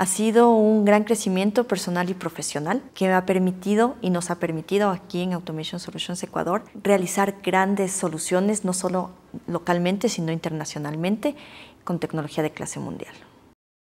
Ha sido un gran crecimiento personal y profesional que me ha permitido y nos ha permitido aquí en Automation Solutions Ecuador realizar grandes soluciones, no solo localmente, sino internacionalmente, con tecnología de clase mundial.